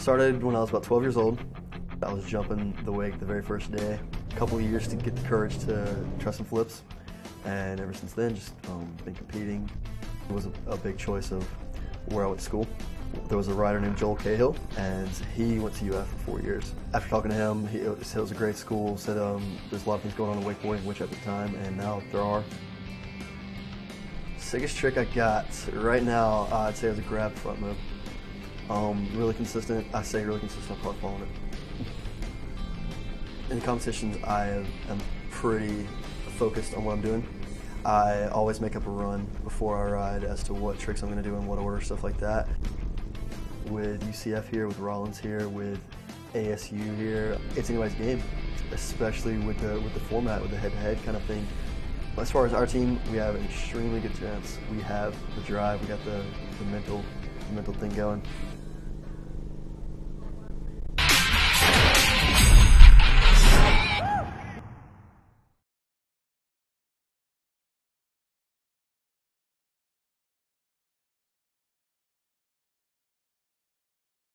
Started when I was about 12 years old. I was jumping the wake the very first day. A couple of years to get the courage to try some flips. And ever since then, just um, been competing. It was a, a big choice of where I went to school. There was a rider named Joel Cahill, and he went to UF for four years. After talking to him, he said it was a great school. Said um, there's a lot of things going on in wakeboarding, which at the time, and now there are. Sickest trick I got right now, uh, I'd say it was a grab front move. Um, really consistent. I say really consistent. Probably following it. In competitions, I am pretty focused on what I'm doing. I always make up a run before I ride as to what tricks I'm going to do in what order, stuff like that. With UCF here, with Rollins here, with ASU here, it's anybody's game, especially with the with the format, with the head-to-head kind of thing. As far as our team, we have an extremely good chance. We have the drive, we got the, the mental the mental thing going.